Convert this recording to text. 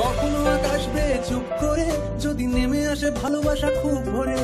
কখনো আকাশ বেয়ে চুপ করে যদি নেমে আসে ভালোবাসা খুব ভরে।